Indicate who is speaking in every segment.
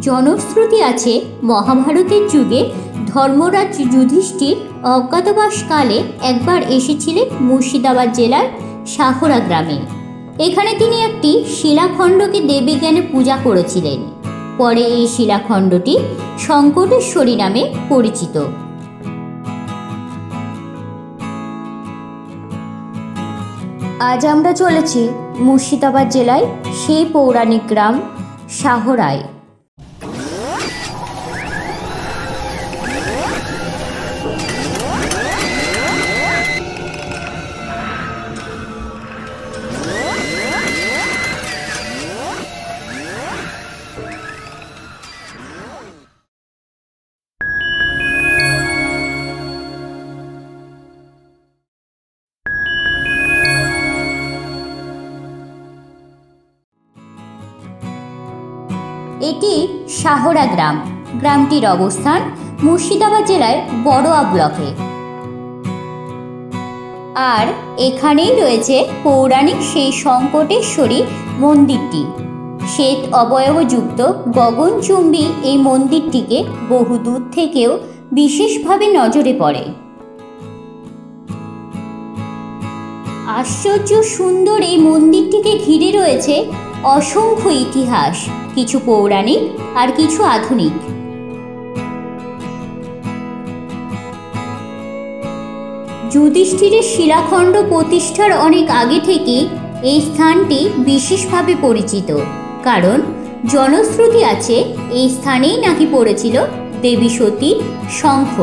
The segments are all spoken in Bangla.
Speaker 1: জনশ্রুতি আছে, মহাভারতের যুগে ধর্মরাজ যুধিষ্ঠির অজ্ঞাতবাসকালে একবার এসেছিলেন মুর্শিদাবাদ জেলার শাহরা গ্রামে। এখানে তিনি একটি শিলাখণ্ডকে দেবীজ্ঞানে পূজা করেছিলেন। পরে এই শিলাখণ্ডটি শঙ্কটেশ্বরী নামে পরিচিত। আজ আমরা চলেছি মুর্শিদাবাদ জেলায় সেই পৌরাণিক গ্রাম শাহরায় এটি শাহরা গ্রাম। গ্রামটির অবস্থান মুর্শিদাবাদ জেলায় বড়োয়া ব্লকে। আর এখানেই রয়েছে পৌরাণিক সেই সংকটেশ্বরী মন্দিরটি। শ্বেত অবয়বযুক্ত গগনচুম্বী এই মন্দিরটিকে বহু দূর থেকেও বিশেষভাবে নজরে পড়ে। আশ্চর্য সুন্দর এই মন্দিরটিকে ঘিরে রয়েছে অসংখ্য ইতিহাস। কিছু পৌরাণিক আর কিছু আধুনিক। যুধিষ্ঠিরের শিলাখণ্ড প্রতিষ্ঠার অনেক আগে থেকে এই স্থানটি বিশেষভাবে পরিচিত, কারণ জনশ্রুতি আছে এই স্থানেই নাকি পড়েছিল দেবী সতী শঙ্খ।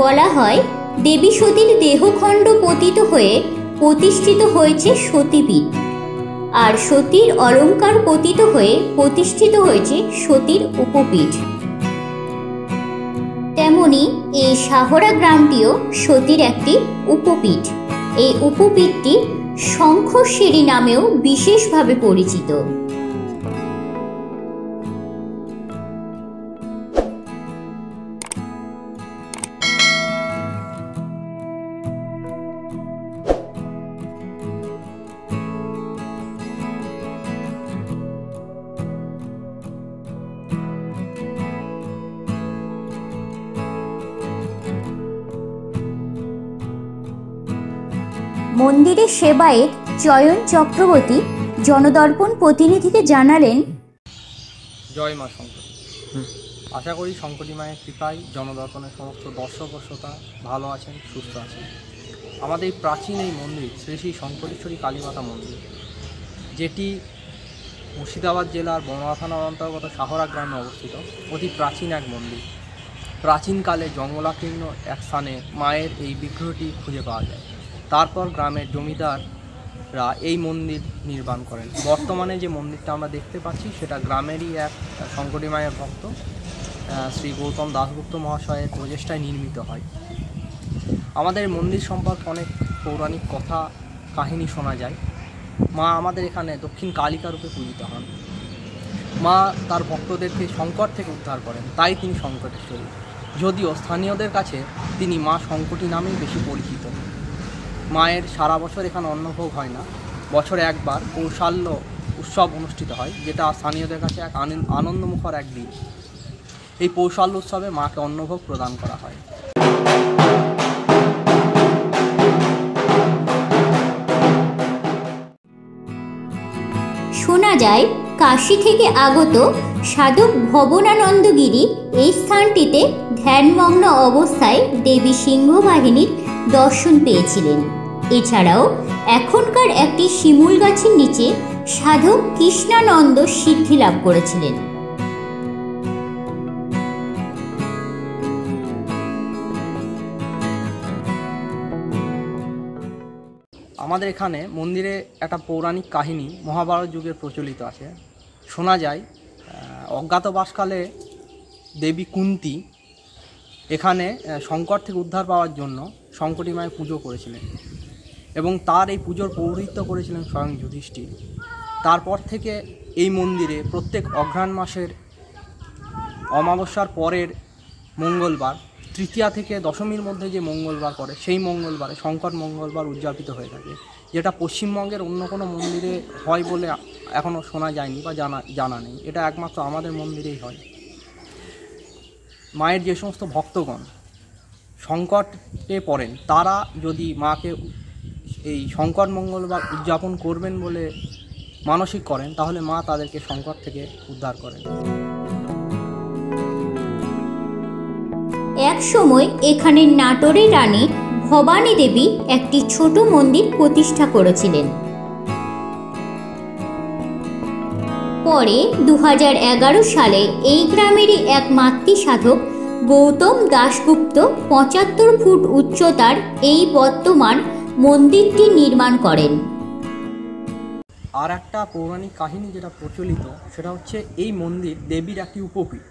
Speaker 1: বলা হয়, দেবী সতীর দেহখণ্ড পতিত হয়ে প্রতিষ্ঠিত হয়েছে সতীপীঠ। আর সতীর অলঙ্কার পতিত হয়ে প্রতিষ্ঠিত হয়েছে সতীর উপপীঠ। তেমনি এই সাহরা গ্রামটিও সতীর একটি উপপীঠ। এই উপপীঠটি শঙ্খশিরি নামেও বিশেষভাবে পরিচিত। মন্দিরের সেবায়েত চয়ন চক্রবর্তী জনদর্পণ প্রতিনিধিকে জানালেন
Speaker 2: জয় মা শঙ্করী। আশা করি শঙ্করী মায়ের কৃপায় জনদর্পণের সমস্ত দর্শক ও শ্রোতা ভালো আছেন, সুস্থ আছেন। আমাদের প্রাচীন এই মন্দির, শ্রী শ্রী শঙ্করেশ্বরী কালীমাতা মন্দির, যেটি মুর্শিদাবাদ জেলার বনগা থানার অন্তর্গত সাহরা গ্রামে অবস্থিত, অতি প্রাচীন এক মন্দির। প্রাচীনকালে জঙ্গলাকীর্ণ এক স্থানে মায়ের এই বিগ্রহটি খুঁজে পাওয়া যায়। তারপর গ্রামের জমিদাররা এই মন্দির নির্মাণ করেন। বর্তমানে যে মন্দিরটা আমরা দেখতে পাচ্ছি, সেটা গ্রামেরই এক শঙ্করী মায়ের ভক্ত শ্রী গৌতম দাসগুপ্ত মহাশয়ের প্রচেষ্টায় নির্মিত হয়। আমাদের মন্দির সম্পর্কে অনেক পৌরাণিক কথা, কাহিনী শোনা যায়। মা আমাদের এখানে দক্ষিণ কালিকা রূপে পূজিত হন। মা তার ভক্তদেরকে সংকট থেকে উদ্ধার করেন, তাই তিনি সংকটেশ্বরী যদিও স্থানীয়দের কাছে তিনি মা সংকটী নামেই বেশি পরিচিত। মায়ের সারা বছর এখানে অন্নভোগ হয় না। বছরে একবার কৌশাল্য উৎসব অনুষ্ঠিত হয়, যেটা স্থানীয়দের কাছে এক আনন্দ, আনন্দমুখর এক দিন। এই পৌশাল্য উৎসবে মাকে অন্নভোগ প্রদান করা হয়।
Speaker 1: শোনা যায়, কাশী থেকে আগত সাধক ভবনানন্দগিরি এই স্থানটিতে ধ্যানমগ্ন অবস্থায় দেবী সিংহবাহিনীর দর্শন পেয়েছিলেন। এছাড়াও এখনকার একটি শিমুল গাছের নিচে সাধক কৃষ্ণানন্দ সিদ্ধি লাভ করেছিলেন।
Speaker 2: আমাদের এখানে মন্দিরে একটা পৌরাণিক কাহিনী মহাভারত যুগে প্রচলিত আছে। শোনা যায় অজ্ঞাতবাসকালে দেবী কুন্তি এখানে শঙ্কর থেকে উদ্ধার পাওয়ার জন্য শঙ্করী মায়ের পুজো করেছিলেন এবং তার এই পুজোর পৌরোহিত্য করেছিলেন স্বয়ং যুধিষ্ঠির। তারপর থেকে এই মন্দিরে প্রত্যেক অঘ্রাণ মাসের অমাবস্যার পরের মঙ্গলবার, তৃতীয়া থেকে দশমীর মধ্যে যে মঙ্গলবার পড়ে, সেই মঙ্গলবারে সংকট মঙ্গলবার উদযাপিত হয়ে থাকে, যেটা পশ্চিমবঙ্গের অন্য কোনো মন্দিরে হয় বলে এখনও শোনা যায়নি বা জানা জানা নেই। এটা একমাত্র আমাদের মন্দিরেই হয়। মায়ের যে সমস্ত ভক্তগণ সংকটে পড়েন, তারা যদি মাকে এই সংকট মঙ্গলবার উদযাপন করবেন বলে মানসিক করেন, তাহলে মা তাদেরকে সংকট থেকে উদ্ধার করেন।
Speaker 1: এক সময় এখানে নাটোরের রানী ভবানী দেবী একটি ছোট মন্দির প্রতিষ্ঠা করেছিলেন। পরে দু হাজার এগারো সালে এই গ্রামেরই এক মাতৃ সাধক গৌতম দাশগুপ্ত পঁচাত্তর ফুট উচ্চতার এই বর্তমান মন্দিরটি নির্মাণ করেন।
Speaker 2: আর একটা পৌরাণিক কাহিনী যেটা প্রচলিত, সেটা হচ্ছে এই মন্দির দেবীর একটি উপপীঠ।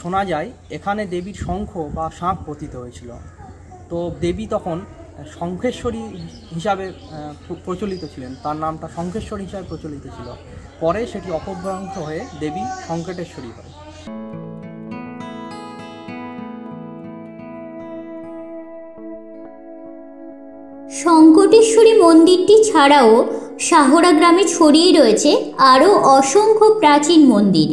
Speaker 2: শোনা যায় এখানে দেবীর শঙ্খ বা সাপ পতিত হয়েছিল। তো দেবী তখন শঙ্খেশ্বরী হিসাবে প্রচলিত ছিলেন। তার নামটা শঙ্খেশ্বরী হিসাবে প্রচলিত ছিল। পরে সেটি অপভ্রংশ হয়ে দেবী সংকটেশ্বরী হয়।
Speaker 1: সংকটেশ্বরী মন্দিরটি ছাড়াও সাহরা গ্রামে ছড়িয়ে রয়েছে আরও অসংখ্য প্রাচীন মন্দির।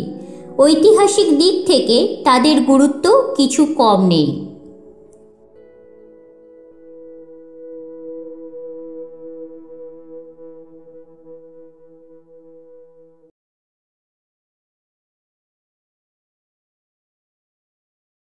Speaker 1: ঐতিহাসিক দিক থেকে তাদের গুরুত্ব কিছু কম নেই।